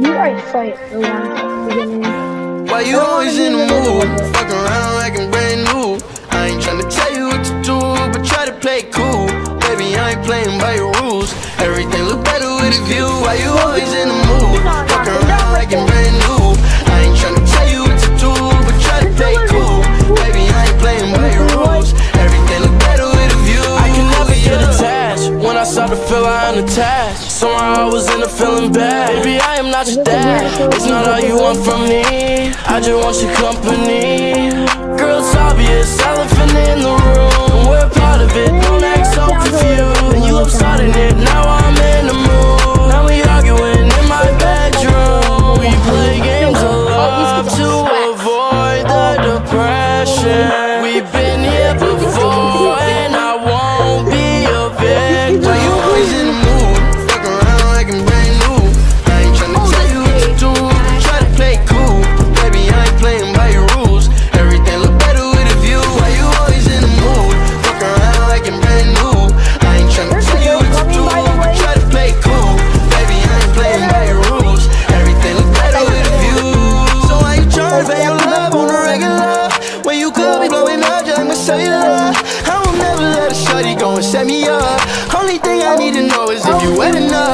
you like fight the one Why you always in the mood? Fuck around like I'm brand new. I ain't tryna tell you what to do, but try to play cool. Baby, I ain't playing by your rules. Everything look better with a view. Why you always in the mood? Fuck around like I'm brand new. I ain't tryna tell you what to do, but try to play cool. Baby, I ain't playing by your rules. Everything look better with a view. I can never get attached when I start to feel I'm unattached. Somehow I was in a feeling bad. Baby, I dad. It's not all you want from me. I just want your company. Girl, it's obvious, elephant set me up. Only thing I need to know is if you wet enough.